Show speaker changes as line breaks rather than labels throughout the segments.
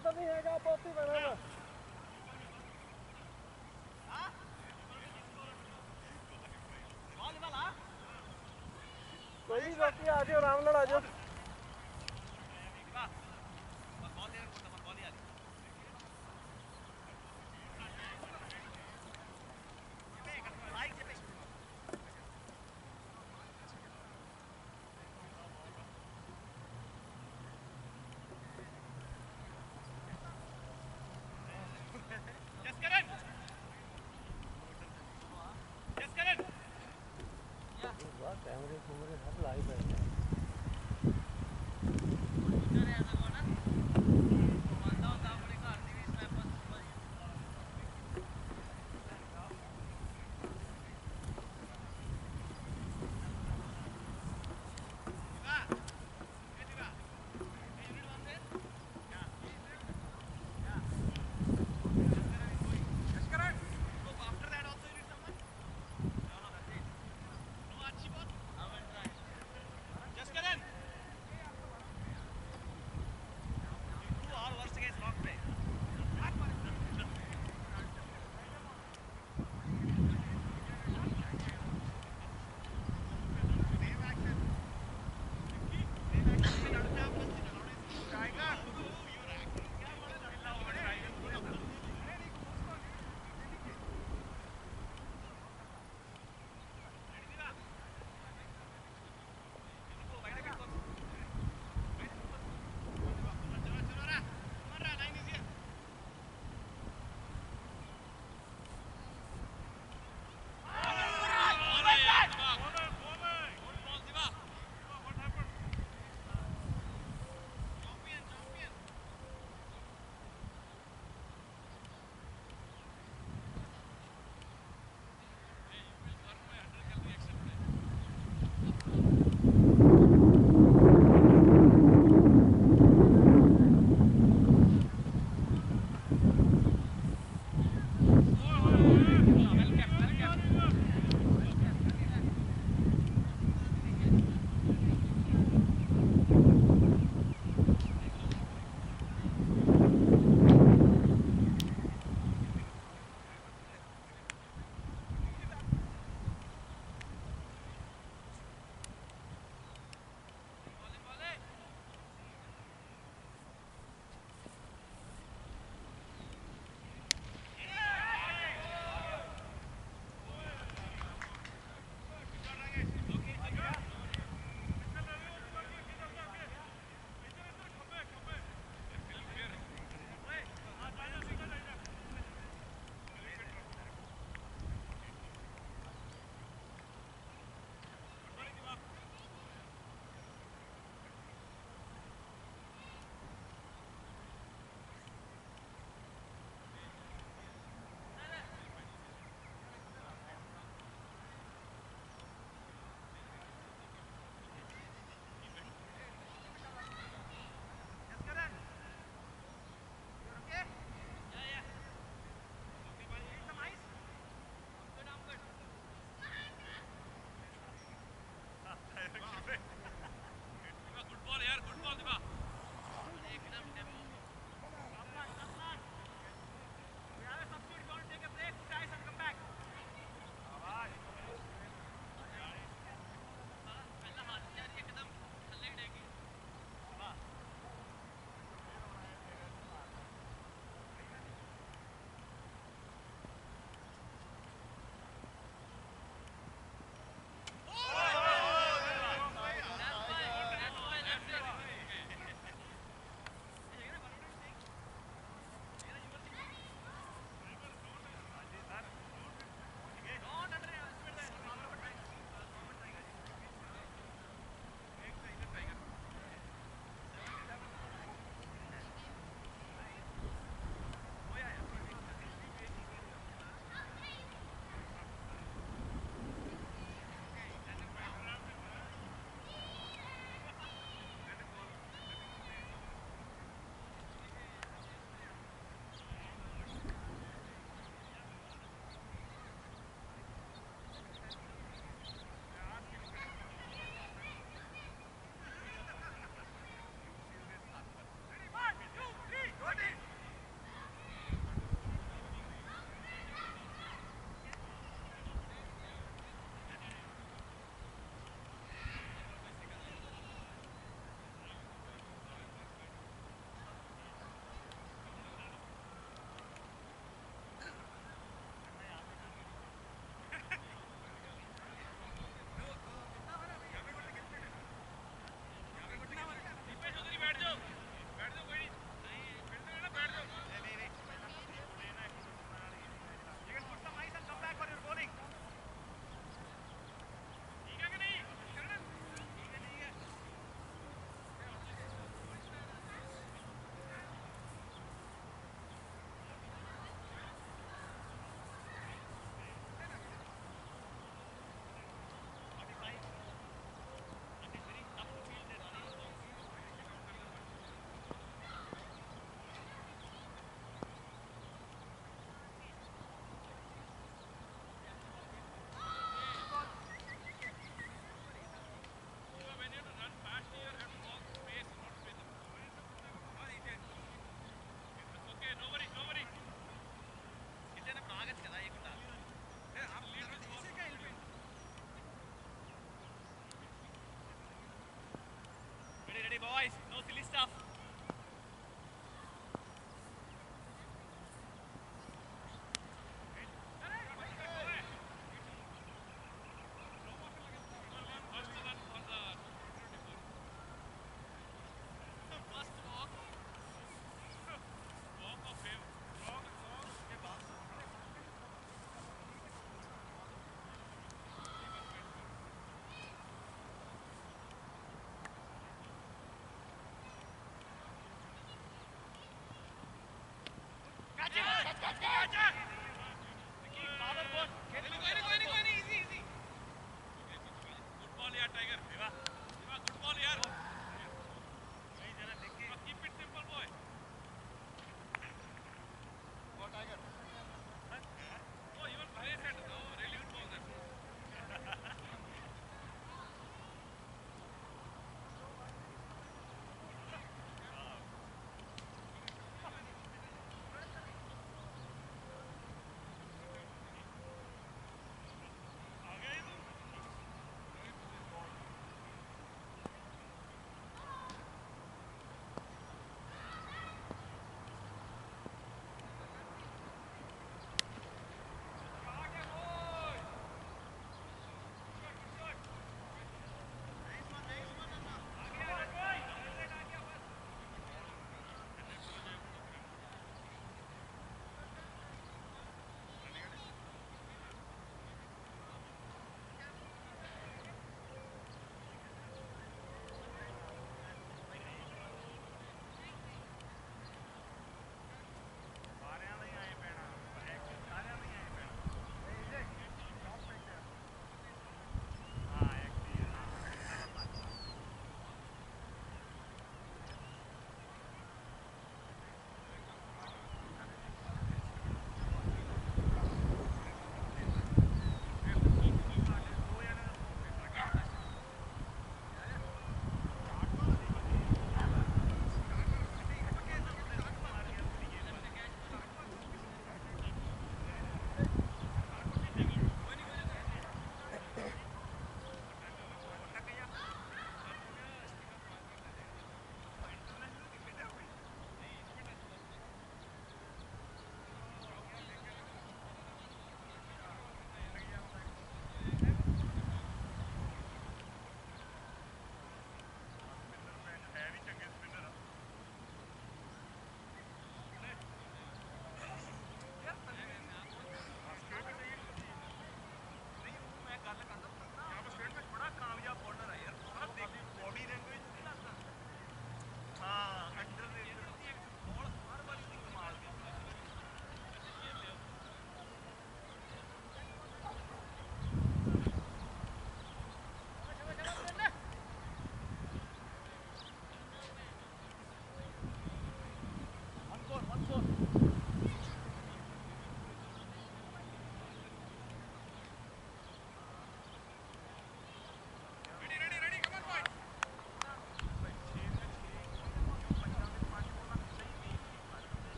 ਇੱਧਰ ਨਹੀਂ ਹੈਗਾ ਪੋਤੀ ਕੋਈ ਨਹੀਂ
ਆ ਜਿਓ ਆਰਾਮ ਨਾਲ ਆ ਜਿਓ। down what
it is?
Royce,
no silly stuff. Now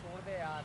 怎么带
呀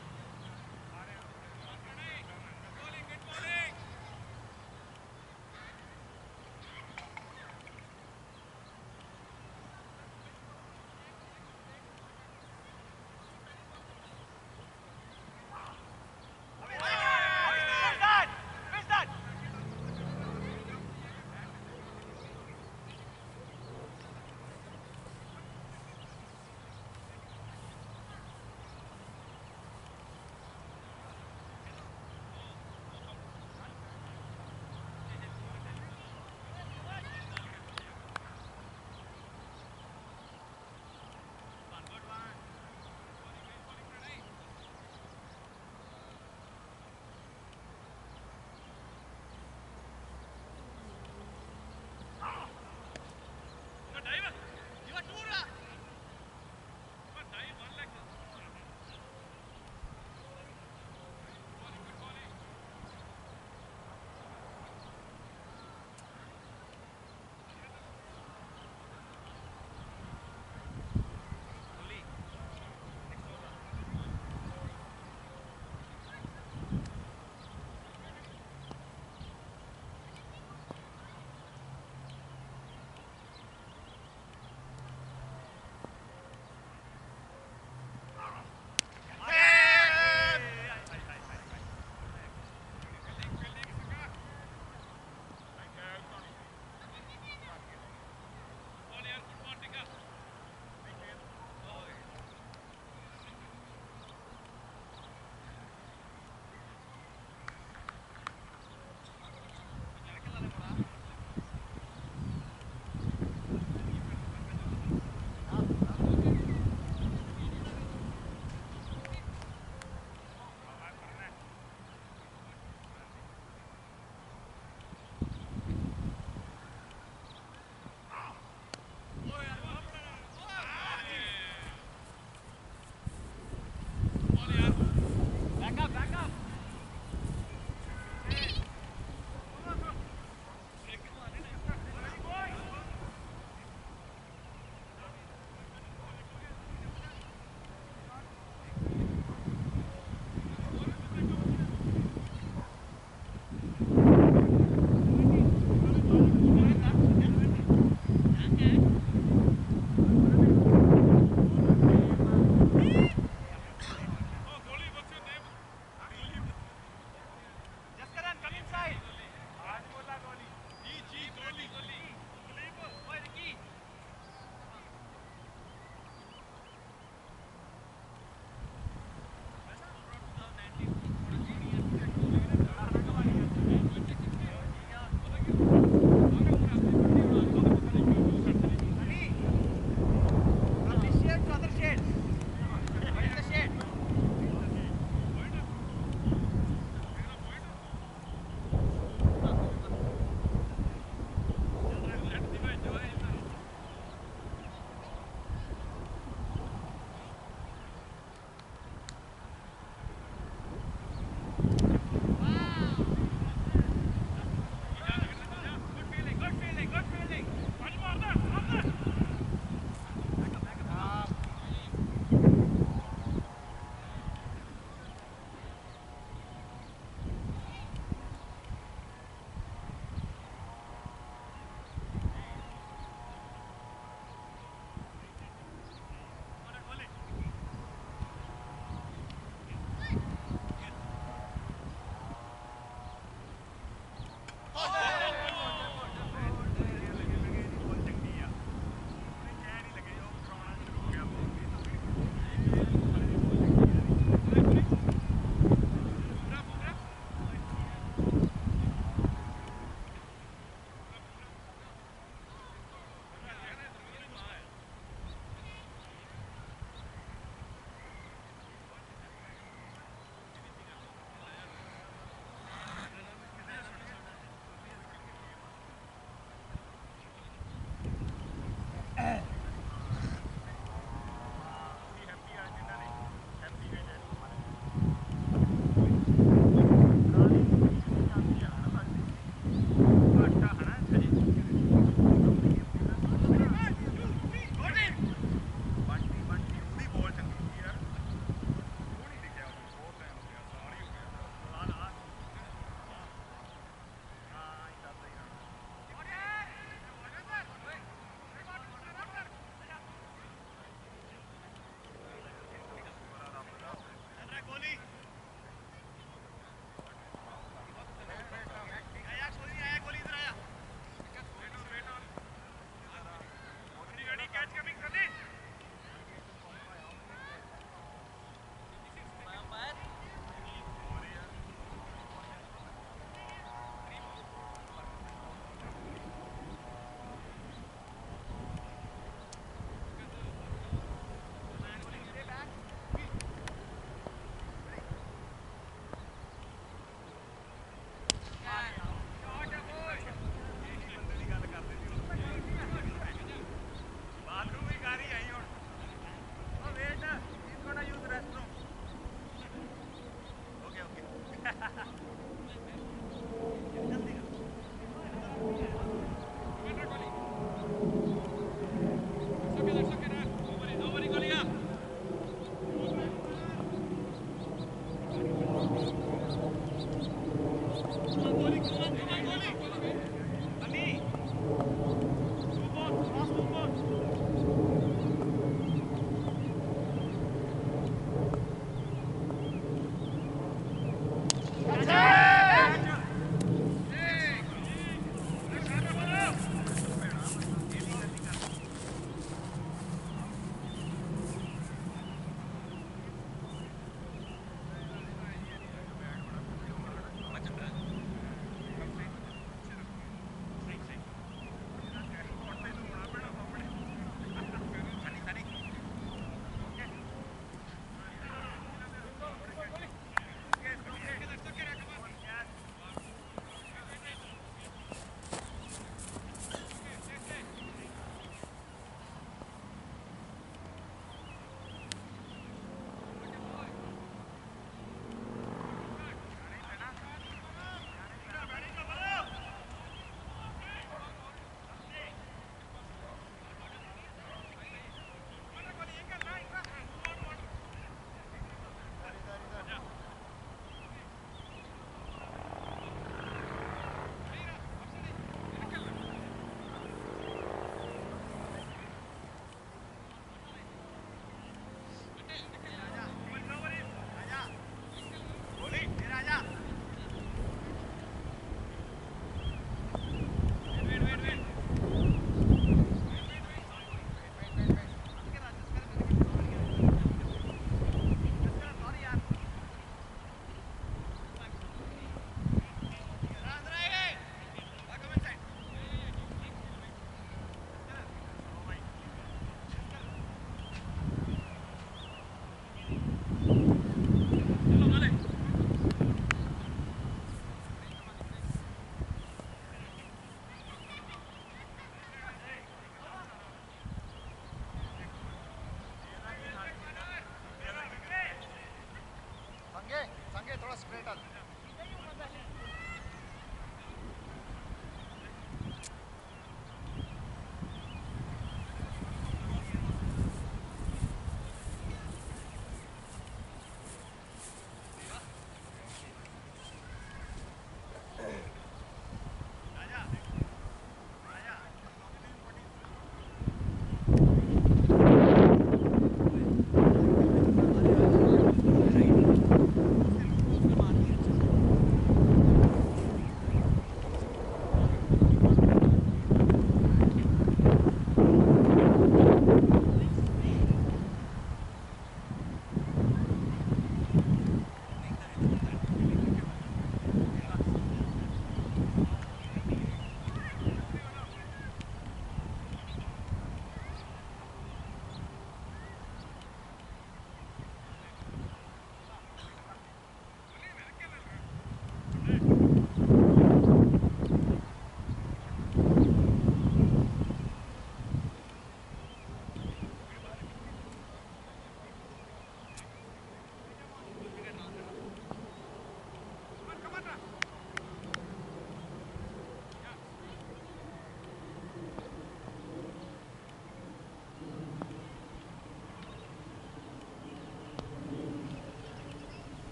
आगे थोड़ा
spread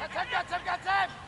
Lecem, lecem, lecem!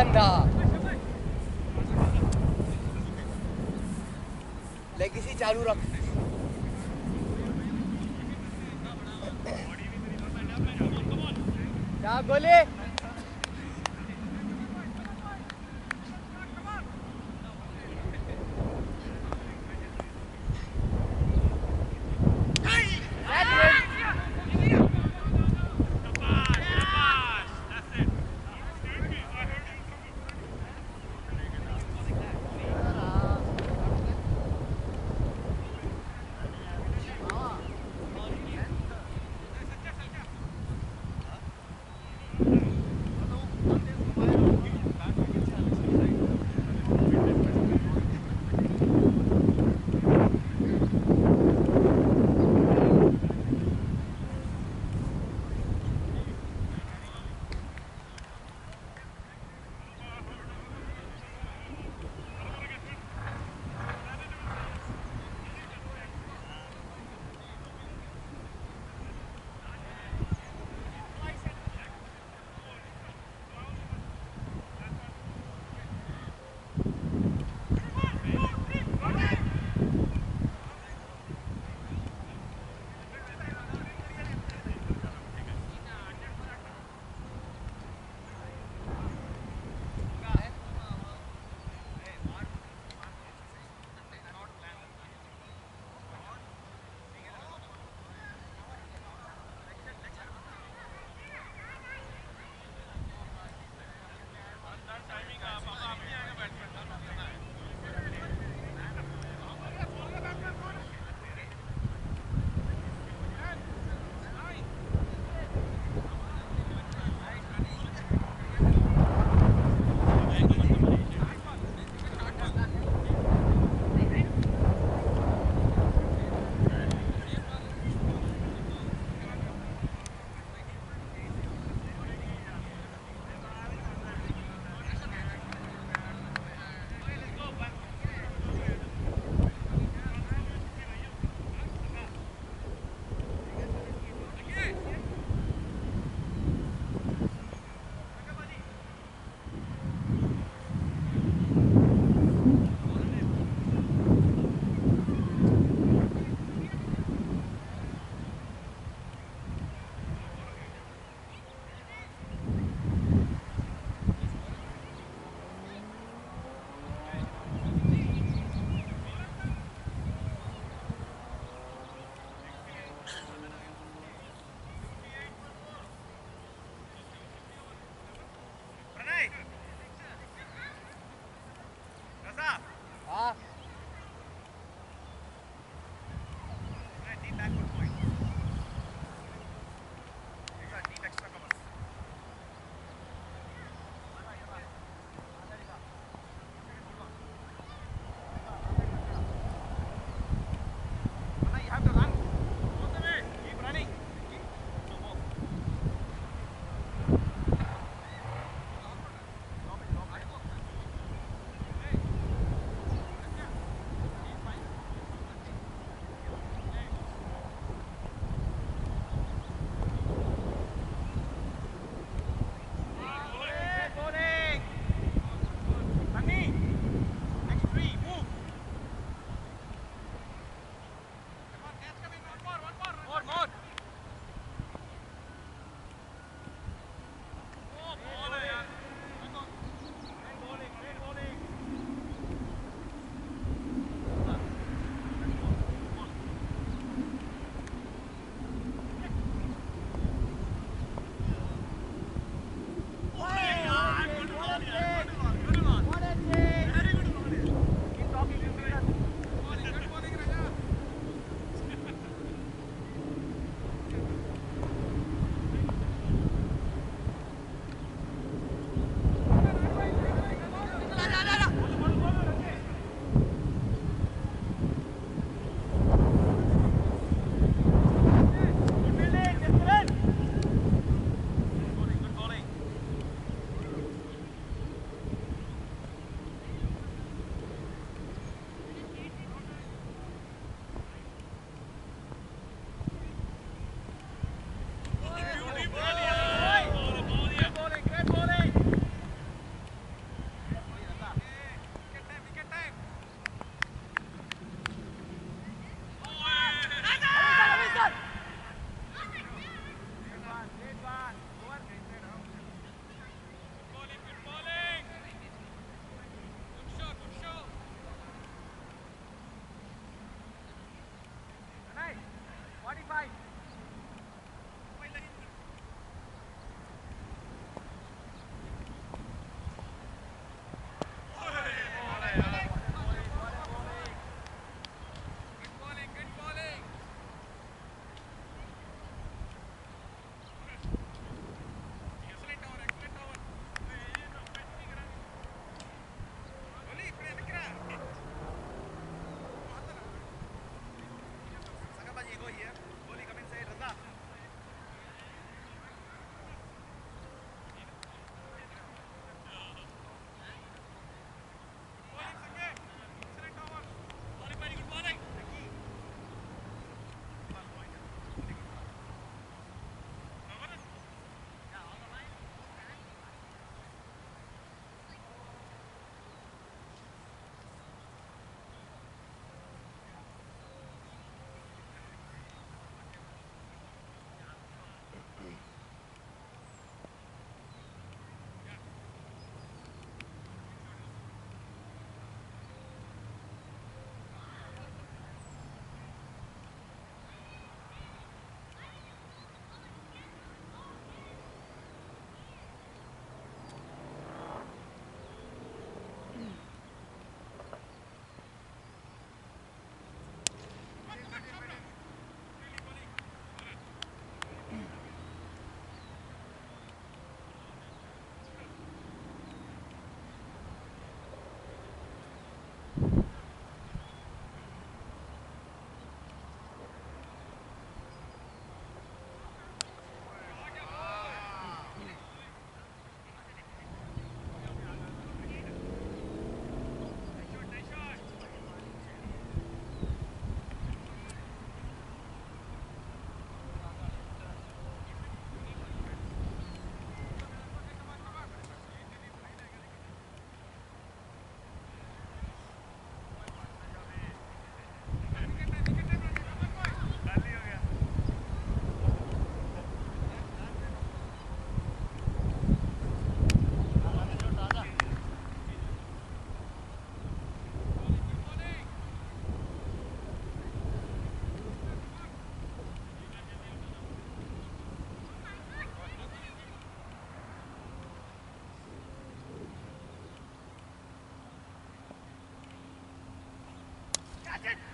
간다. Captain!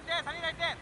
1点3
人が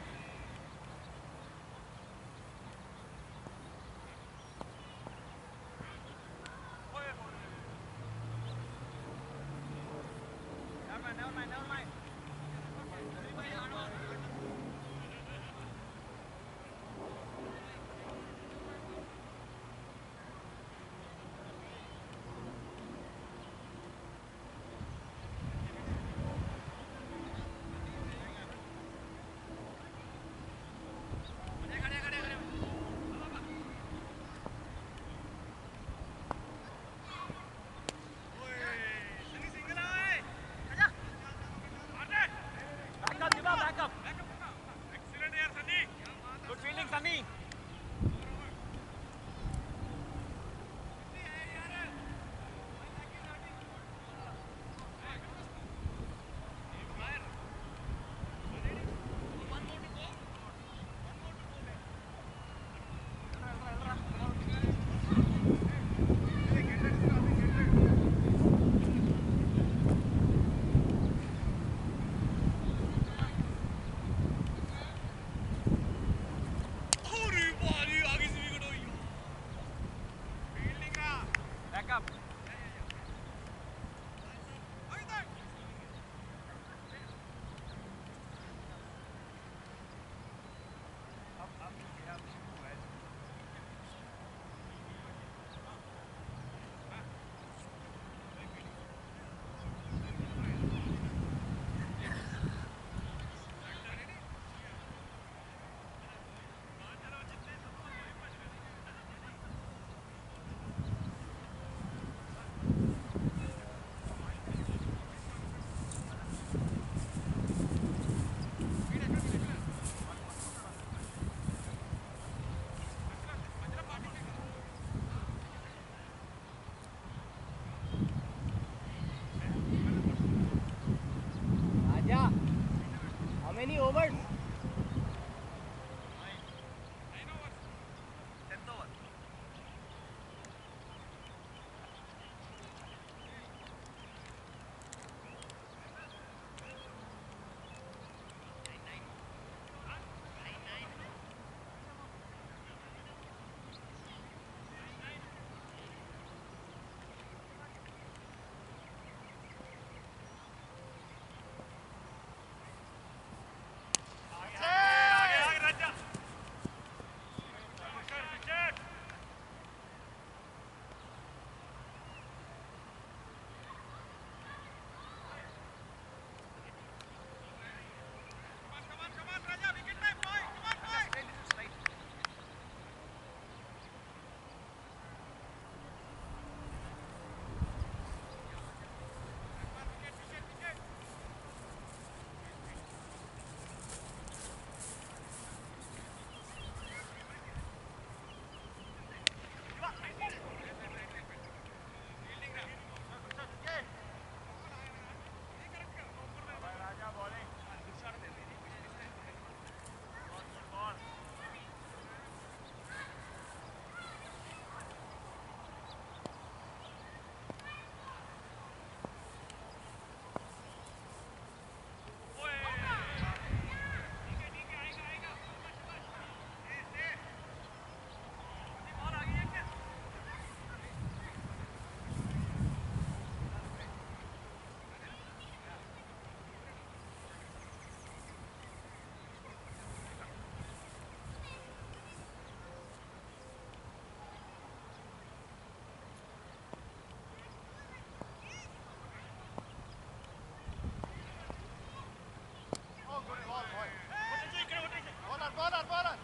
Fordert, fordert!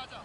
가자.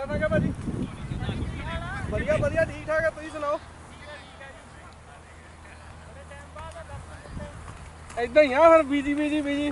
ਕਿੱਦਾਂ ਦਾ ਭਾਜੀ? ਵਧੀਆ ਵਧੀਆ, ਠੀਕ ਠਾਕ ਹੈ ਤੁਸੀਂ ਸੁਣਾਓ? ਇਦਾਂ ਹੀ ਆ ਫਿਰ ਬੀਜੀ ਬੀਜੀ ਬੀਜੀ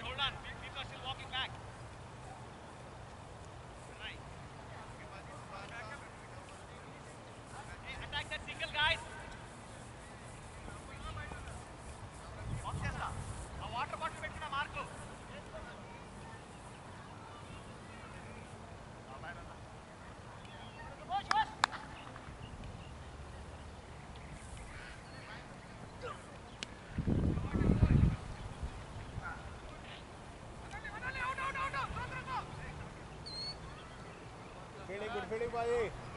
on, hold on. People are still walking back. फिरफिरी पाहिजे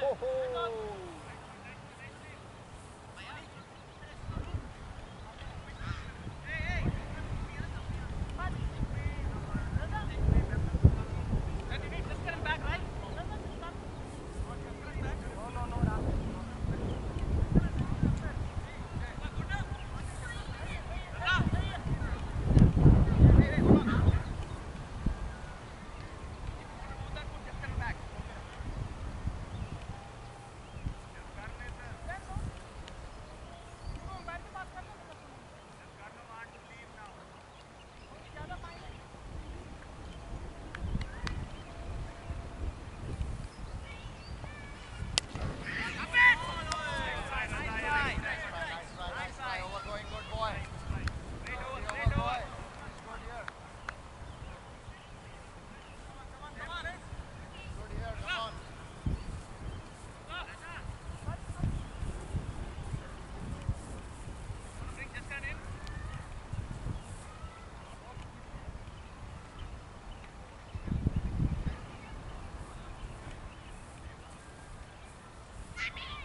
ほほ Schnee.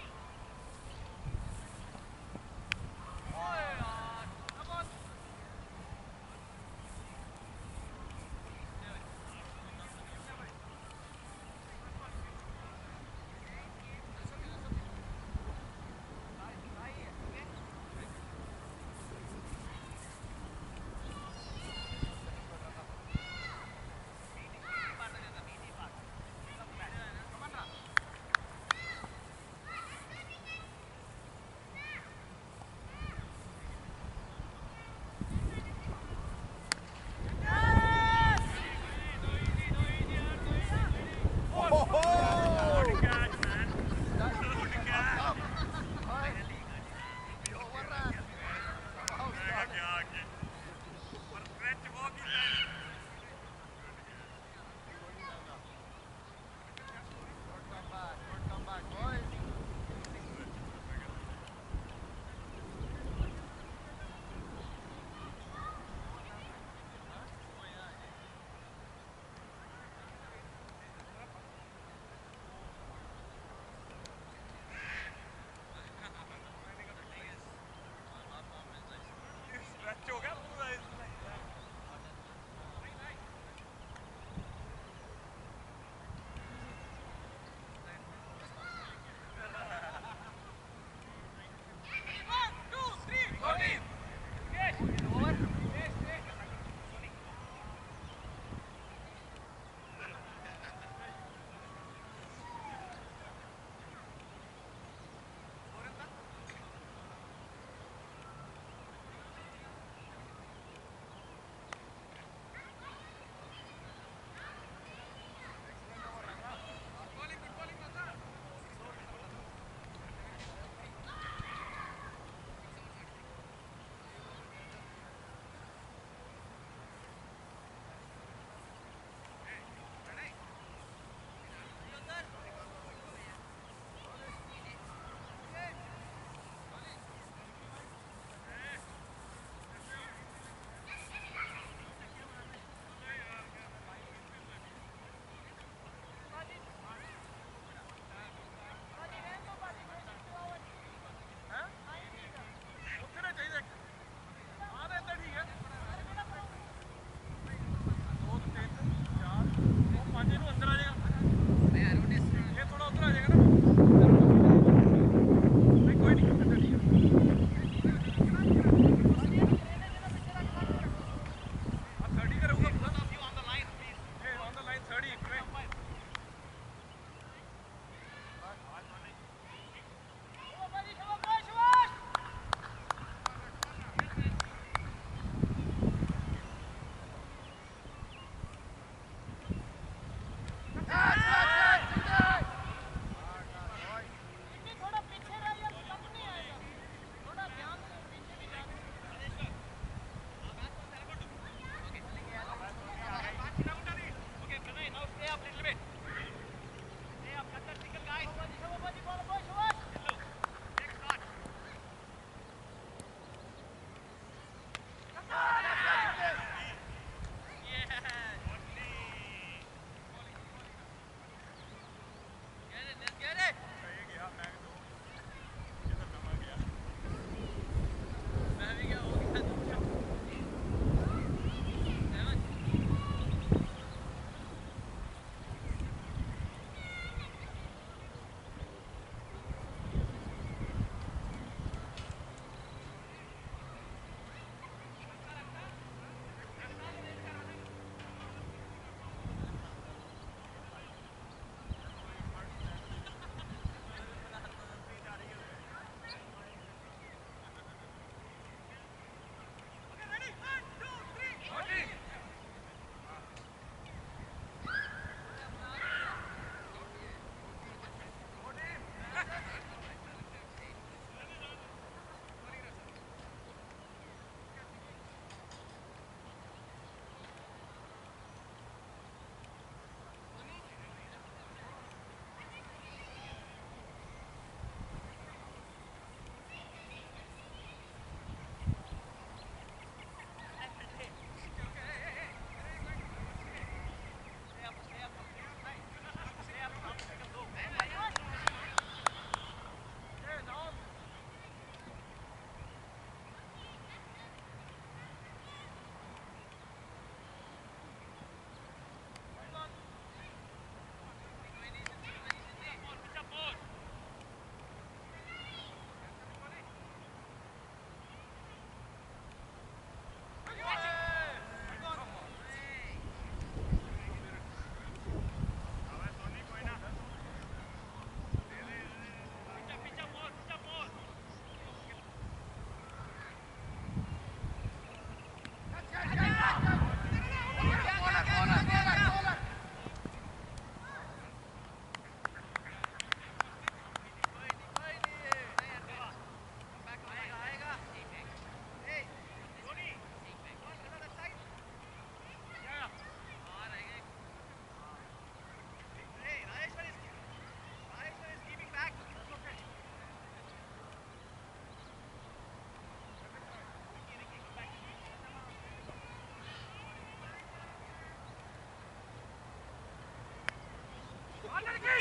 I'm
gonna
get you!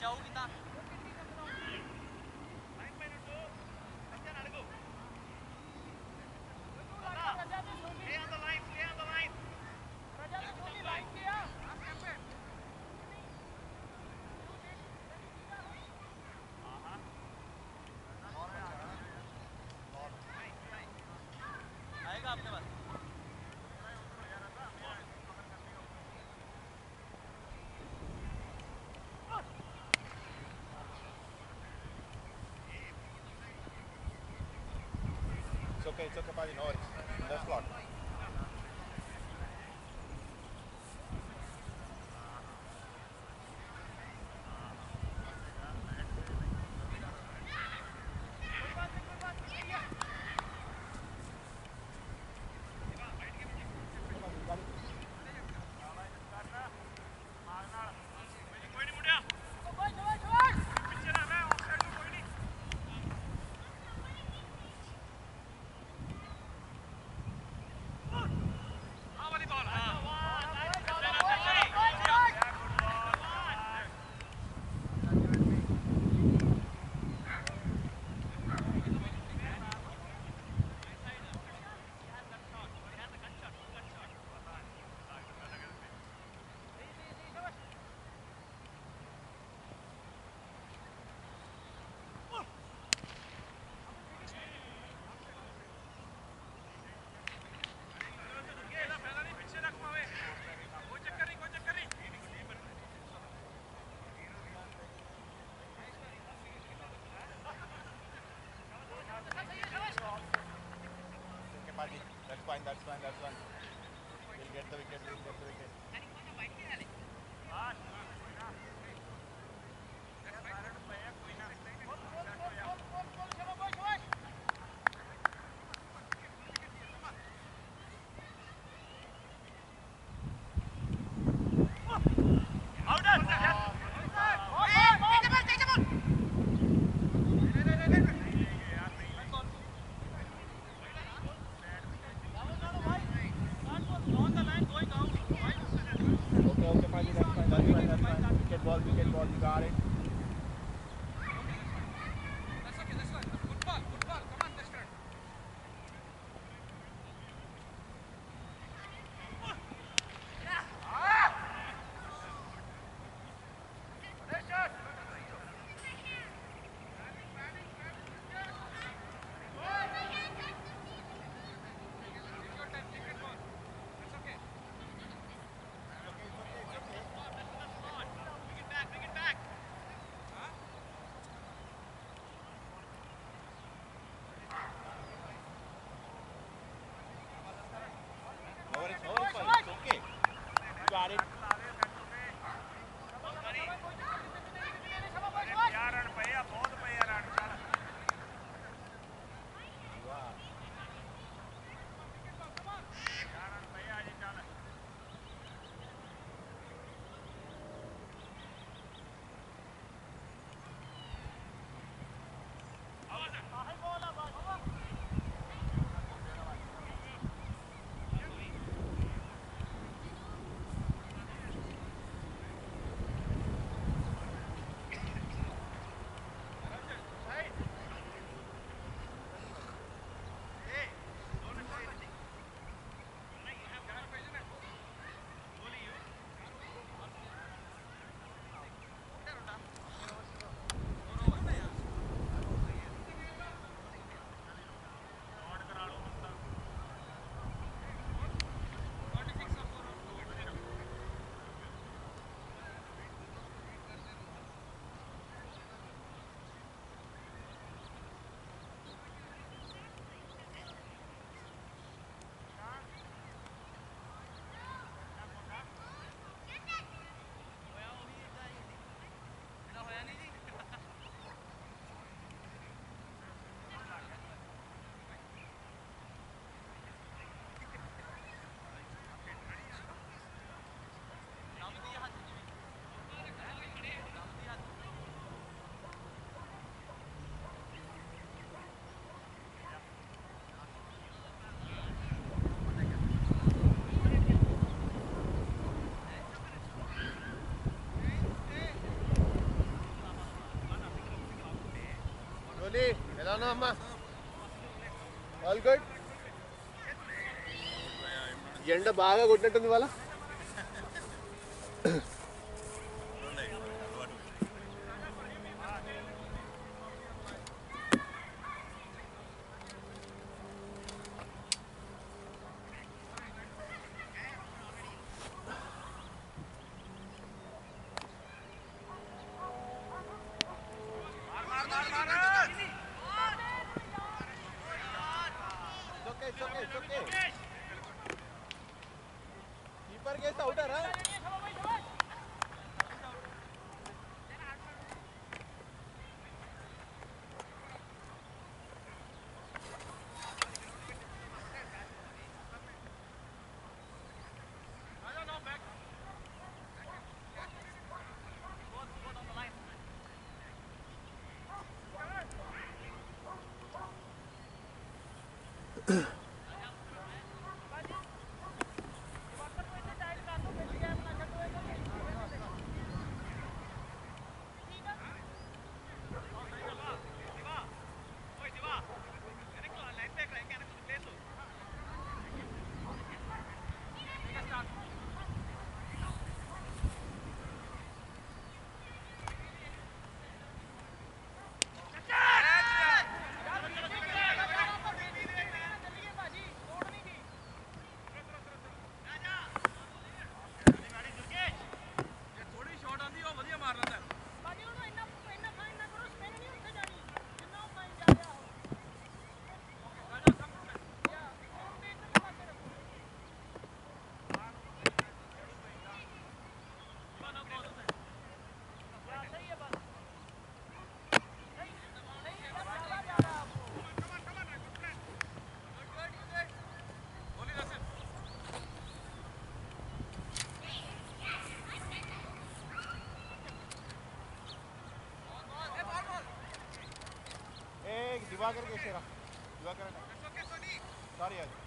jauh kita. आपके पास
okay, it's okay, by the noise. That's
plot. fine, that's fine, that's fine. We'll get the wicket, we'll get the wicket. got it. Tony, ఎలా అమ్మా? All good ఎండ బాగా కొట్టినట్టుంది వాళ్ళ Ugh. Diwakar कैसे रहा दिवाकर
सारी आज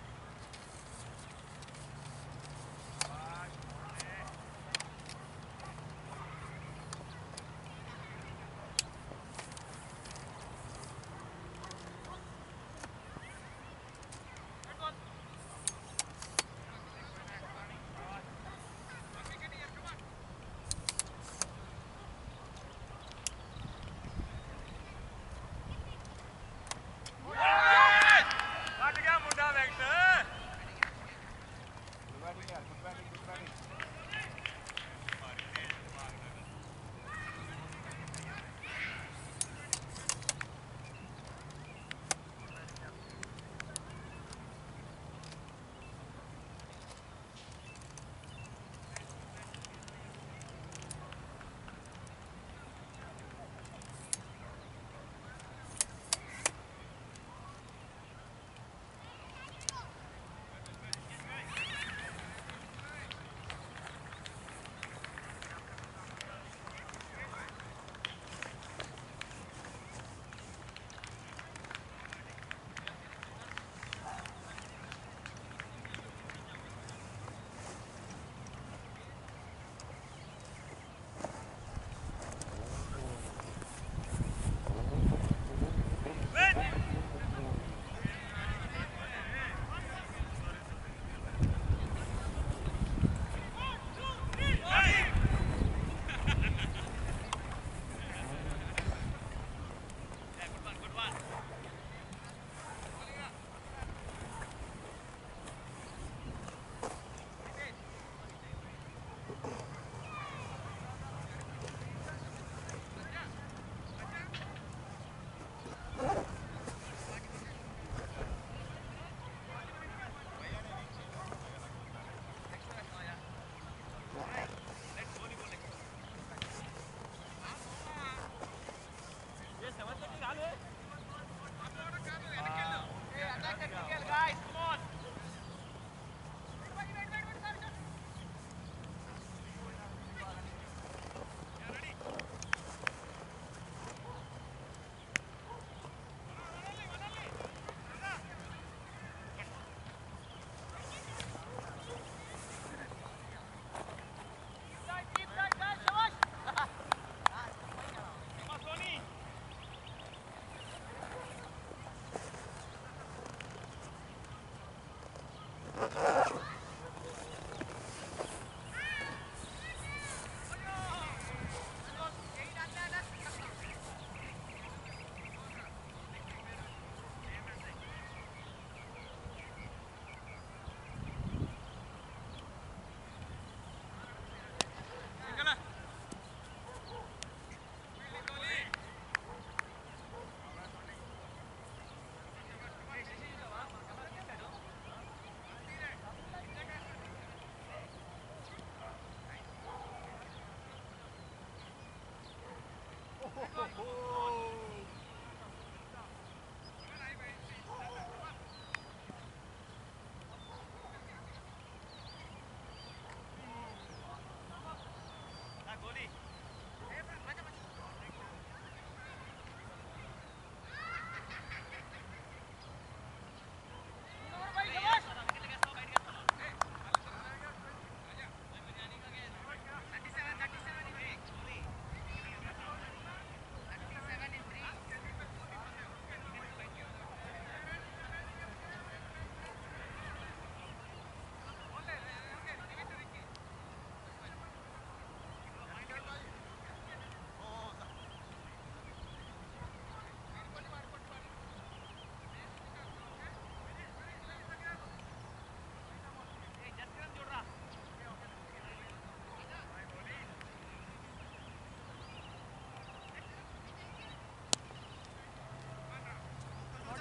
oh ho, ho.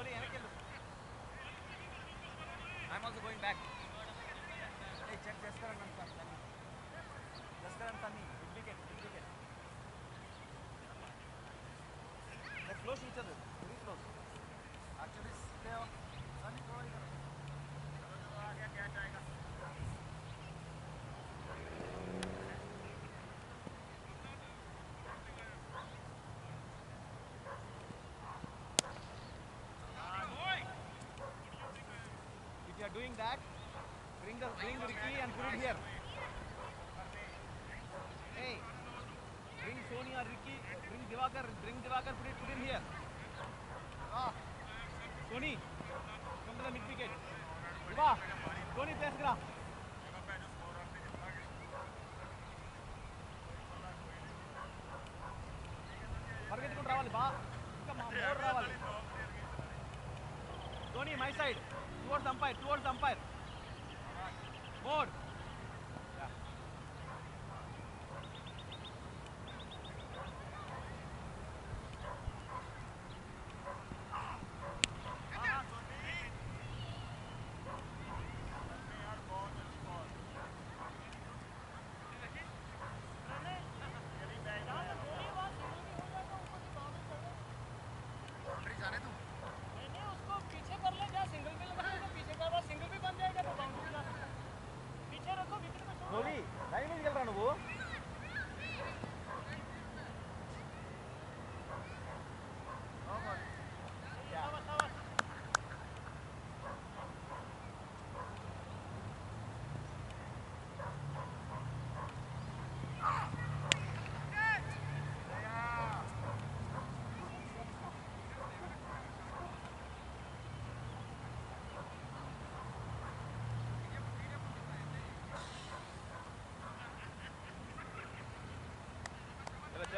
I'm also going back. Hey, check Jaskaran and Sunny. Jaskaran and wicket, big wicket. They're close to each other. are doing that, bring the bring Ricky and put it here. Hey, bring Sony or Ricky, bring Divakar, bring Divakar, put it put him here. Ah, Sony, come to the mid wicket. Diva, Sony place gra. పరిగెత్తుకుంటూ రావాలి బా ఇంకా మా more రావాలి Dhoni my side towards umpire towards umpire more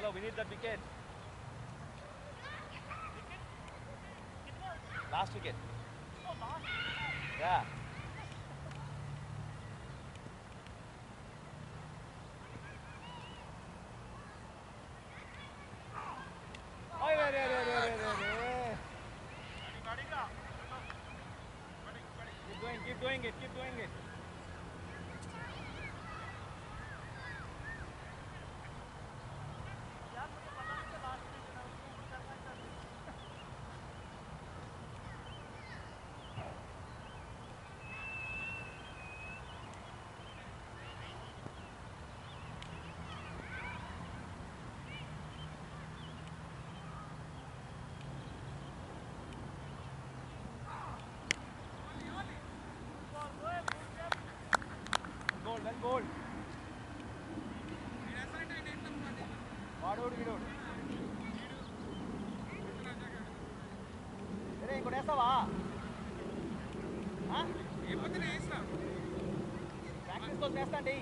Hello, we need that wicket. Last wicket. Yeah. Keep doing it, keep doing it. వాడోడు వీడోడు. సరే ఇంకోటి వేస్తావా? Practice కోసం వేస్తా అండి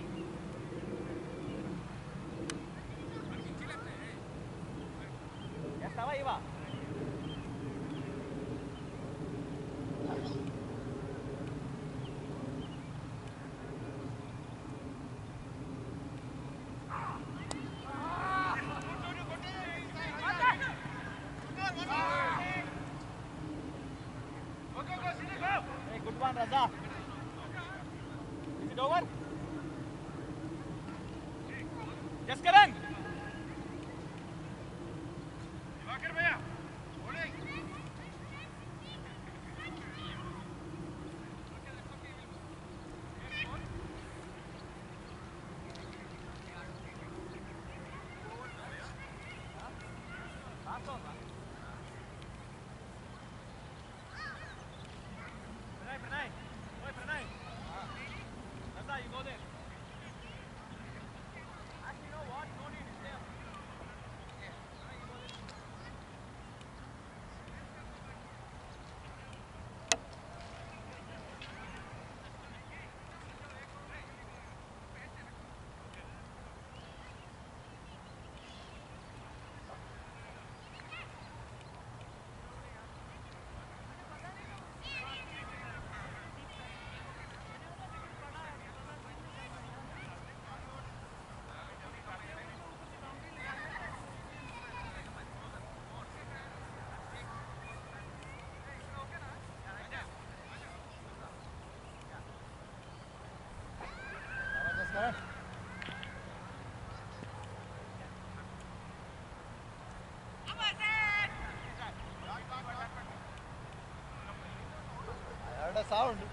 ही हो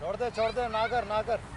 छोड़ दे छोड़ दे ना कर ना कर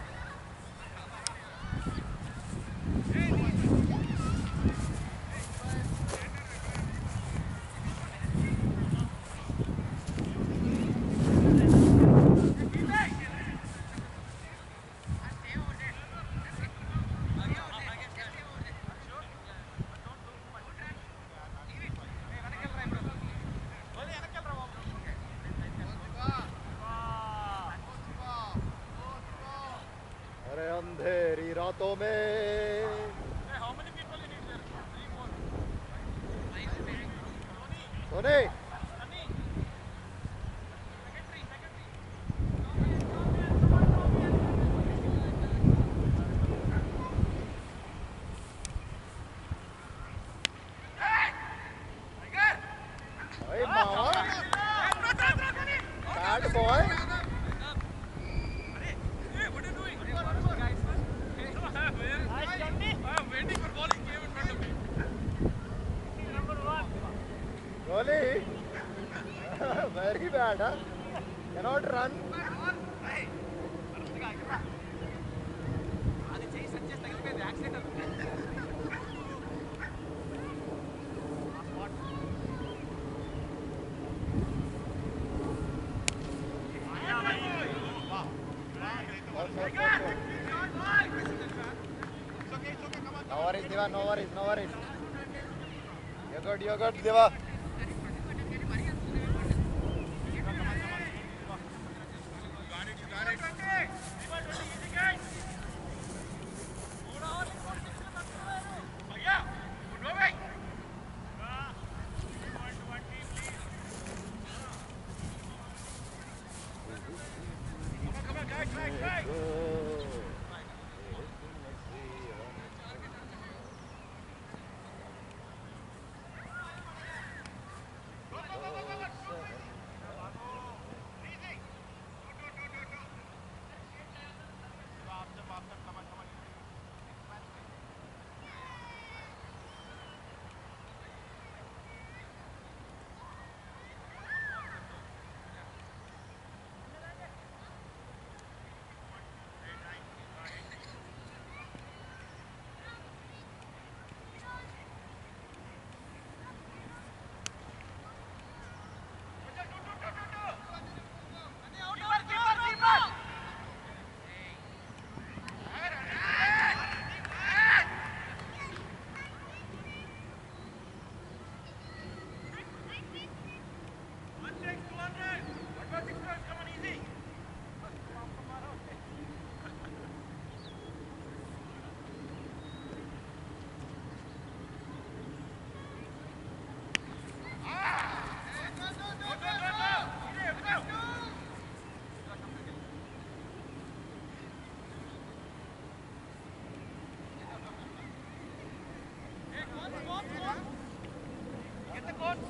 bad, huh? Cannot run. No worries, Deva, no worries, no worries. You're good, you're good, Deva.
Get the cones.